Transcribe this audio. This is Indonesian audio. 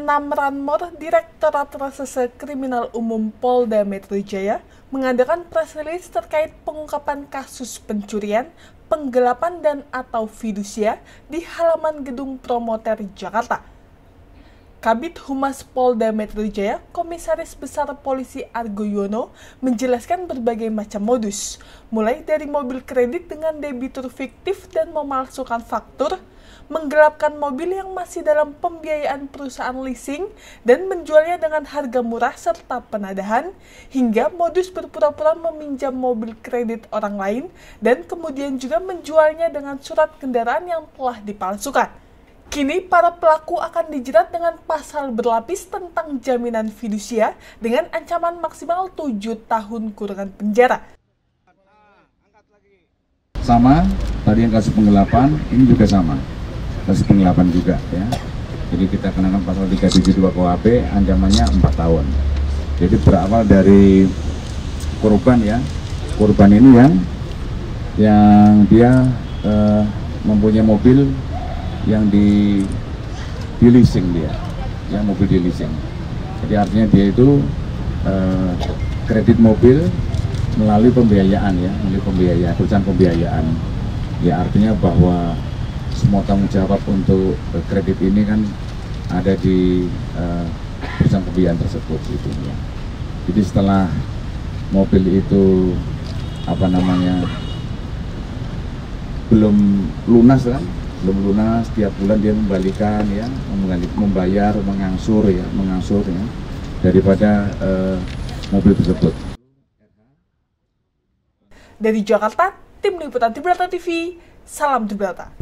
Nam Ranmor, Direktorat Reserse Kriminal Umum Polda Metro Jaya, mengadakan press release terkait pengungkapan kasus pencurian, penggelapan dan atau fidusia di halaman gedung Promoter Jakarta. Kabit Humas Polda Metro Jaya, Komisaris Besar Polisi Argo Yono, menjelaskan berbagai macam modus, mulai dari mobil kredit dengan debitur fiktif dan memalsukan faktur, menggelapkan mobil yang masih dalam pembiayaan perusahaan leasing dan menjualnya dengan harga murah serta penadahan, hingga modus berpura-pura meminjam mobil kredit orang lain dan kemudian juga menjualnya dengan surat kendaraan yang telah dipalsukan. Kini para pelaku akan dijerat dengan pasal berlapis tentang jaminan fidusia dengan ancaman maksimal 7 tahun kurungan penjara. Sama, tadi yang kasus penggelapan, ini juga sama kasus penggelapan juga ya. Jadi kita kenakan pasal 372 KUHP ancamannya 4 tahun. Jadi berawal dari korban ya. Korban ini yang yang dia uh, mempunyai mobil yang di di leasing dia. Ya, mobil di leasing. Jadi artinya dia itu uh, kredit mobil melalui pembiayaan ya, melalui pembiayaan, perusahaan pembiayaan. Ya artinya bahwa semua tanggung jawab untuk uh, kredit ini kan ada di uh, perusahaan pembiayaan tersebut gitu ya. Jadi setelah mobil itu apa namanya belum lunas kan, belum lunas tiap bulan dia membalikan ya, membayar, mengangsur ya, mengangsur ya daripada uh, mobil tersebut. Dari Jakarta, tim liputan Tribrata TV, salam Tribrata.